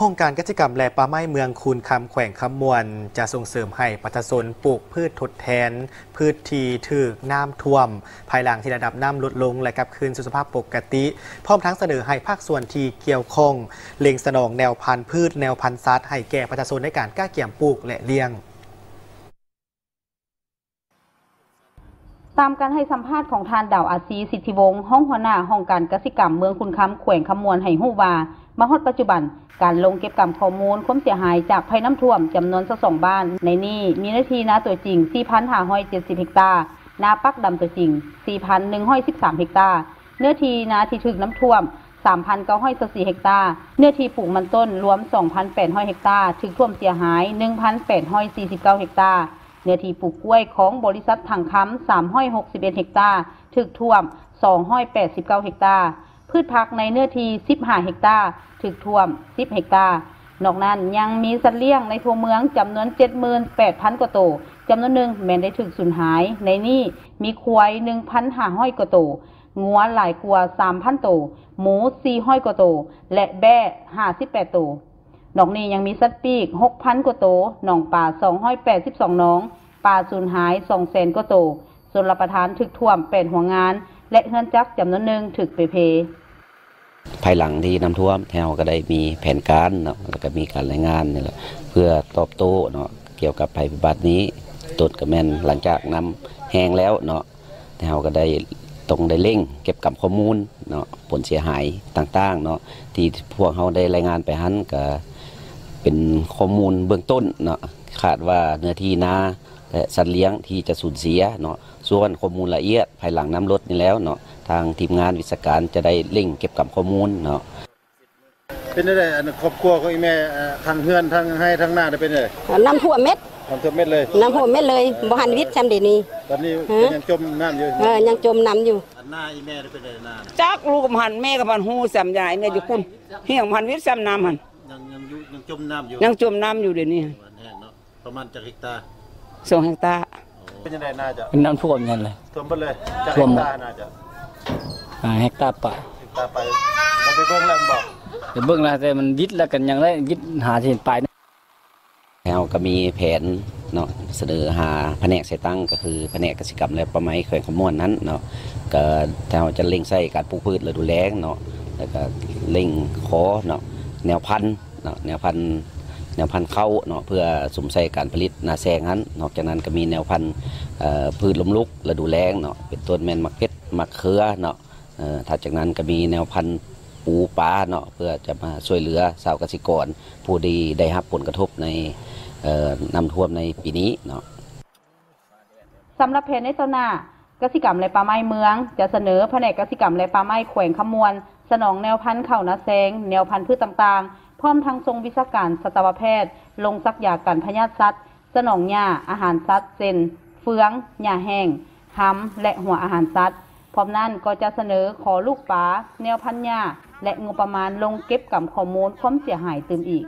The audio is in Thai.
ห้องการกิจกรรมแลป่าไม้เมืองคูนคำแขวงคำมวนจะส่งเสริมให้ประชาชนปลูกพืชทดแทน พืชทีถูกน้ำท่วม ภายหลังที่ระดับน้ำลดลงและกลับคืนสู่สภาพปกติ พร้อมทั้งเสนอให้ภาคส่วนที่เกี่ยวข้องเล็งสนองแนวพันธุ์พืชแนวพันธุ์สัตว์ให้แก่ประชาชนในการกล้าเกี่ยมปลูกและเลี้ยงตามการให้สัมภาษณ์ของทานดาวอาซีสิทธิวงศ์ห้องหัวหน้าห้องการกสิกรรมเมืองคุณคำแขวงคำมวนให้ฮู้ว่า มาฮอดปัจจุบัน การลงเก็บกรรมข้อมูลความเสียหายจากภัยน้ำท่วมจำนวนสักสองบ้าน ในนี้มีเนื้อที่นาตัวจริง 4,570เฮกตาร์นาปักดำตัวจริง 4,113เฮกตาร์เนื้อที่นาที่ถึกน้ำท่วม 3,924เฮกตาร์เนื้อที่ปลูกมันต้นรวม 2,800เฮกตาร์ถึกท่วมเสียหาย 1,849เฮกตาร์เนื้อที่ปลูกกล้วยของบริษัทถังคำ361เฮกตาร์ถึกท่วม 289เฮกตาร์ พืชผักในเนื้อที่15เฮกตาร์ถึกท่วม10เฮกตาร์นอกนั้นยังมีสัตว์เลี้ยงในทั่วเมืองจำนวน78,000กว่าตัวจำนวนหนึ่งแม้นได้ถึกสูญหาย ในนี้มีควาย1,500กว่าตัวงัวหลายกว่า3,000ตัวหมู400กว่าตัวและแบ้58ตัวนอกนี้ยังมีสัตว์ปีก6,000กว่าตัวหนองป่า282หนอง ป่าสูญหาย200,000กว่าตัวส่วนรับประทานถึกท่วมเป็นหัวงาน และเฮือนจักรจำนวนหนึ่งถึกไปเพ ภายหลังที่น้ำท่วมแถวก็ได้มีแผนการเนาะแล้วก็มีการรายงานนี่แหละเพื่อตอบโต้เนาะเกี่ยวกับภัยพิบัตินี้ต้นกระแมนหลังจากน้ำแห้งแล้วเนาะแถวก็ได้ตรงได้เร่ง เก็บกับข้อมูลเนาะผลเสียหายต่างๆเนาะที่พวกเขาได้รายงานไปหันก็เป็นข้อมูลเบื้องต้นเนาะคาดว่าเนื้อที่นาและสัตว์เลี้ยงที่จะสูญเสียเนาะส่วนข้อมูลละเอียดภายหลังน้ำลดนี่แล้วเนาะ ทางทีมงานวิศวการจะได้เร่งเก็บกับข้อมูลเนาะเป็นได้อันครอบครัวของอีแม่เอ่อทางเฮือนทางให้ทางหน้าได้เป็นได้น้ำท่วมเม็ดทำเทือเม็ดเลยน้ำท่วมเม็ดเลยบ่หันวิทย์จำเดี๋ยวนี้ตอนนี้ฮะเป็นยังจมน้ำอยู่เออยังจมน้ำอยู่อันหน้าอีแม่ได้เป็นได้หน้าจักลูกกับหันแม่กับหันหูสามยายเนี่ยอยู่คุณเฮียงหันวิทย์สามน้ำหันยังยังอยู่ยังจมน้ำอยู่ยังจมน้ำอยู่เดี๋ยวนี้วันแห้งเนาะประมาณจากเฮกตาร์สองเฮกตาร์เป็นยังไงน่าจะเป็นน้ำท่วมยันเลยท่วมไปเลยจากท่เฮวมกตาร์น่าจะ อ่าเฮกตาร์ป่าเฮกตาร์ไปเราไปเบิ่งแล้วมันบอกเดี๋ยวเบิ่งแล้วแต่มันยิดแล้วกันยังได้ยิดหาที่เห็นปลายเราก็มีแผนเนาะเสนอหาแผนกใส่ตั้งก็คือแผนกกสิกรรมและประไม้แขวงขมวนนั้นเนาะก็เราจะเล็งใส่การปลูกพืชฤดูแล้งเนาะแล้วก็เล็งขอเนาะแนวพันธุ์เนาะแนวพันธุ์แนวพันธุ์เข้าเนาะเพื่อสมใส่การผลิตนาแซงนั้น นอกจากนั้นก็มีแนวพันธุ์เอ่อพืชลมลุกฤดูแล้งเนาะเป็นต้นแมนมักเพชรมักเขือเนาะเอ่อ ถัดจากนั้นก็มีแนวพันธุ์ปูปลาเนาะเพื่อจะมาช่วยเหลือชาวเกษตรกร ผู้ดีได้รับผลกระทบในเอ่อนำท่วมในปีนี้เนาะสำหรับแผนในต้นหน้ากสิกรรมและป่าไม้เมือง จะเสนอแผนกกสิกรรมและป่าไม้แขวงขมวน สนองแนวพันธุ์ข้านาแซงแนวพันธุ์พืชต่างๆ พร้อมทั้งทรงวิชาการสัตวแพทย์ ลงซักยากันพยาธิสัตว์ สนองหญ้าอาหารสัตว์เช่นเฟืองหญ้าแห้งห้ำและหัวอาหารสัตว์ พร้อมนั้นก็จะเสนอขอลูกป๋าแนวพันยาและงบประมาณลงเก็บกับข้อมูลความเสียหายตื่มอีก